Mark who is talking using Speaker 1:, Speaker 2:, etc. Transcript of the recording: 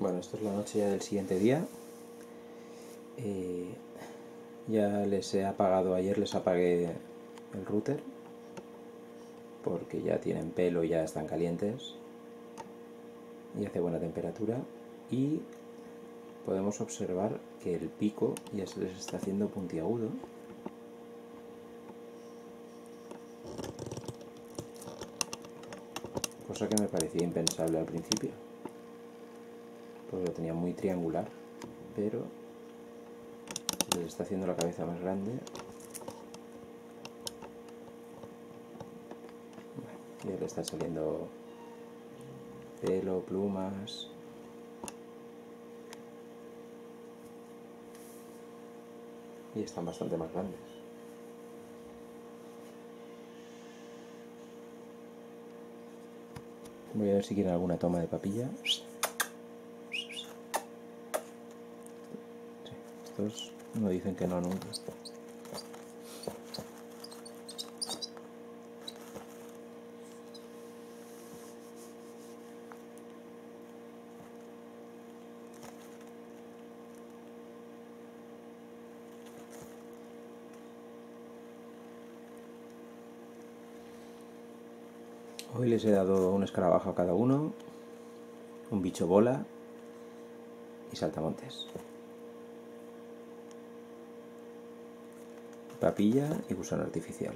Speaker 1: Bueno, esto es la noche ya del siguiente día. Eh, ya les he apagado, ayer les apagué el router porque ya tienen pelo y ya están calientes y hace buena temperatura y podemos observar que el pico ya se les está haciendo puntiagudo cosa que me parecía impensable al principio porque lo tenía muy triangular, pero le está haciendo la cabeza más grande. ya le está saliendo pelo, plumas. Y están bastante más grandes. Voy a ver si quieren alguna toma de papilla. No dicen que no nunca. Hoy les he dado un escarabajo a cada uno, un bicho bola y saltamontes. Papilla y gusano artificial.